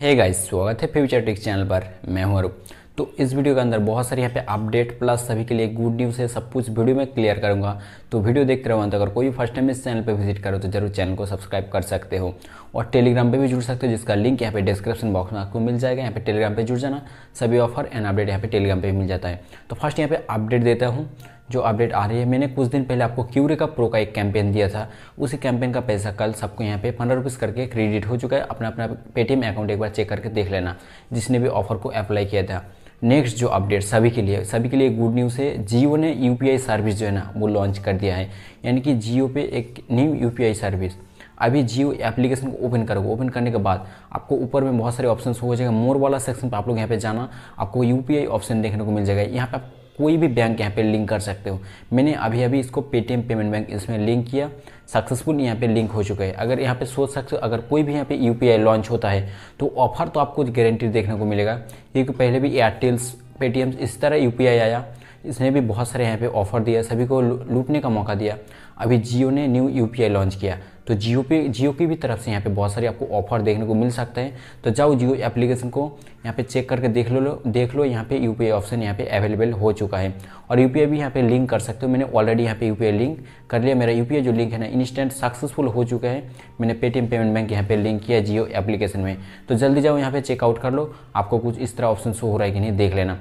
Hey guys स्वागत है future ticks channel पर। मैं हूँ अरूप। तो इस वीडियो के अंदर बहुत सारे यहाँ पे अपडेट प्लस सभी के लिए गुड न्यूज़ है, सब कुछ वीडियो में क्लियर करूँगा। तो वीडियो देखते रहो तो अगर कोई फ़र्स्ट टाइम इस चैनल पे विज़िट करो तो ज़रूर चैनल को सब्सक्राइब कर सकते हो। और टेलीग्राम पे भी जुड़ सकते हो, जिसका लिंक यहाँ पे डिस्क्रिप्शन बॉक्स में आपको मिल जाएगा। यहाँ पे टेलीग्राम पे जुड़ जाना। सभी ऑफ़र एंड अपडेट यहाँ पे टेलीग्राम पे मिल जाता है। तो फ़र्स्ट यहाँ पे अपडेट देता हूँ। जो अपडेट आ रही है। मैंने कुछ दिन पहले आपको क्यूरे का प्रो का एक कैंपेन दिया था। उसी कैंपेन का पैसा कल सबको यहाँ पे पंद्रह रुपीज़ करके क्रेडिट हो चुका है। अपना अपना पेटीएम अकाउंट एक बार चेक करके देख लेना, जिसने भी ऑफ़र को अप्लाई किया था। नेक्स्ट जो अपडेट सभी के लिए, सभी के लिए गुड न्यूज़ है। जियो ने UPI सर्विस जो है ना, वो लॉन्च कर दिया है। यानी कि जियो पे एक न्यू UPI सर्विस अभी जियो एप्लीकेशन को ओपन करोगे ओपन करने के बाद आपको ऊपर में बहुत सारे ऑप्शन हो जाएगा। मोर वाला सेक्शन पर आप लोग यहाँ पे जाना, आपको UPI ऑप्शन देखने को मिल जाएगा। यहाँ पे आप कोई भी बैंक यहाँ पे लिंक कर सकते हो। मैंने अभी अभी इसको पेटीएम पेमेंट बैंक इसमें लिंक किया। सक्सेसफुल यहाँ पे लिंक हो चुका है। अगर यहाँ पे सोच सकते हो, अगर कोई भी यहाँ पे यूपीआई लॉन्च होता है तो ऑफ़र तो आपको गारंटी देखने को मिलेगा। क्योंकि पहले भी एयरटेल्स पेटीएम इस तरह यूपीआई आया। इसने भी बहुत सारे यहाँ पे ऑफ़र दिया, सभी को लूटने का मौका दिया। अभी जियो ने न्यू यूपीआई लॉन्च किया। तो जियो पे, जियो की भी तरफ़ से यहाँ पे बहुत सारे आपको ऑफ़र देखने को मिल सकता है। तो जाओ जियो एप्लीकेशन को यहाँ पे चेक करके देख लो देख लो, यहाँ पे यू ऑप्शन यहाँ पे अवेलेबल हो चुका है। और यू भी यहाँ पे लिंक कर सकते हो। मैंने ऑलरेडी यहाँ पे यू लिंक कर लिया। मेरा यू जो लिंक है ना इंस्टेंट सक्सेसफुल हो चुका है। मैंने पेटीएम पेमेंट बैंक यहाँ पे लिंक किया जियो एप्लीकेशन में। तो जल्दी जाओ, यहाँ पे चेकआउट कर लो। आपको कुछ इस तरह ऑप्शन शो हो रहा है कि नहीं, देख लेना।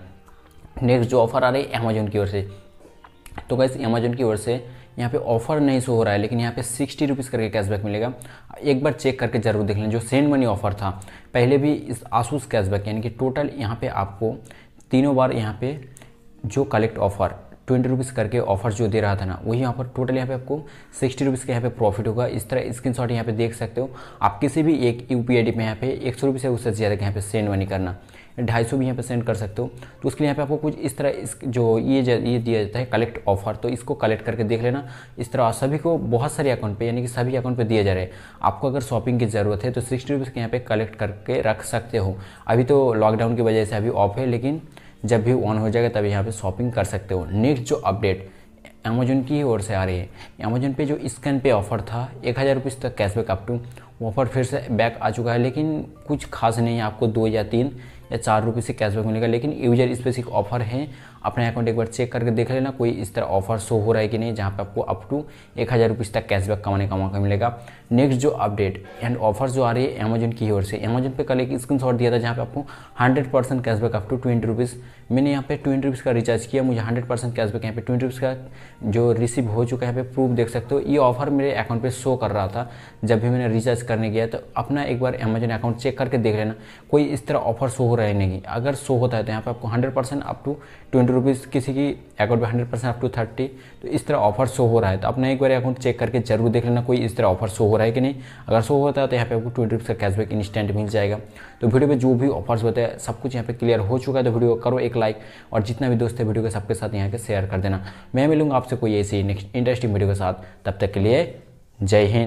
नेक्स्ट जो ऑफ़र आ रही है अमेजोन की ओर से। तो कैसे अमेजोन की ओर से यहाँ पे ऑफ़र नहीं शो हो रहा है, लेकिन यहाँ पे सिक्सटी रुपीज़ करके कैशबैक मिलेगा। एक बार चेक करके ज़रूर देख लें जो सेंड मनी ऑफ़र था। पहले भी इस आसूस कैशबैक यानी कि टोटल यहाँ पे आपको तीनों बार यहाँ पे जो कलेक्ट ऑफ़र ट्वेंटी रुपीज़ करके ऑफ़र जो दे रहा था ना, वही यहाँ पर टोटल यहाँ पे आपको सिक्सटी रुपीज़ का यहाँ पे प्रॉफिट होगा। इस तरह स्क्रीन शॉट यहाँ पे देख सकते हो। आप किसी भी एक यू पी आई डी में यहाँ पे एक सौ रुपये उससे ज़्यादा के यहाँ पे सेंड मनी करना। ढाई सौ भी यहाँ पे सेंड कर सकते हो। तो उसके लिए यहाँ पे आपको कुछ इस तरह इस जो ये ये दिया जाता है कलेक्ट ऑफ़र तो इसको कलेक्ट करके देख लेना। इस तरह सभी को बहुत सारे अकाउंट पे, यानी कि सभी अकाउंट पे दिया जा रहा है। आपको अगर शॉपिंग की ज़रूरत है तो सिक्सटी रुपीज़ के यहाँ पे कलेक्ट करके रख सकते हो। अभी तो लॉकडाउन की वजह से अभी ऑफ़ है, लेकिन जब भी ऑन हो जाएगा, तब यहाँ पे शॉपिंग कर सकते हो। नेक्स्ट जो अपडेट अमेजोन की ओर से आ रही है। अमेजोन पे जो स्कैन पे ऑफ़र था, एक हज़ार रुपीज़ तक कैशबैक अप टू ऑफ़र फिर से बैक आ चुका है, लेकिन कुछ खास नहीं है, आपको दो या तीन या चार रुपये से कैशबैक मिलेगा, लेकिन यूज़र स्पेसिफिक ऑफ़र है। अपने अकाउंट एक बार चेक करके देख लेना, कोई इस तरह ऑफ़र शो हो रहा है कि नहीं, जहाँ पे आपको अप टू एक हज़ार रुपीज़ तक कैशबैक कमाने का मौका मिलेगा। नेक्स्ट जो अपडेट एंड ऑफ़र जो आ रही है अमेजन की ओर से। अमेजन पे कल एक स्क्रीन शॉट दिया था, जहाँ पे आपको hundred percent cashback up to twenty rupees मैंने यहाँ पे ट्वेंटी रुपीज़ का रिचार्ज किया, मुझे हंड्रेड परसेंट कैशबैक यहाँ पे ट्वेंटी रुपीज़ का जो रिसीव हो चुका है, यहाँ पे प्रूफ देख सकते हो। ये ऑफ़र मेरे अकाउंट पे शो कर रहा था, जब भी मैंने रिचार्ज करने गया तो अपना एक बार अमेजन अकाउंट चेक करके देख लेना। कोई इस तरह ऑफ़र शो हो रहा नहीं। अगर शो होता है तो यहाँ पे आपको hundred percent up to twenty rupees किसी की अकाउंट पे hundred percent up to thirty तो इस तरह ऑफ़र शो हो रहा है। तो अपना एक बार अकाउंट चेक करके ज़रूर देख लेना कोई इस तरह ऑफ़र शो हो रहा है कि नहीं। अगर शो होता है तो यहाँ पे आपको ट्वेंटी रुपीज़ का कैशबैक इंस्टेंट मिल जाएगा। तो वीडियो में जो भी ऑफर्स होते हैं, सब कुछ यहाँ पे क्लियर हो चुका है। तो वीडियो करो एक लाइक और जितना भी दोस्त है वीडियो के सबके साथ यहाँ के शेयर कर देना। मैं मिलूँगा आपसे कोई ऐसी नेक्स्ट इंटरेस्टिंग वीडियो के साथ। तब तक के लिए जय हिंद।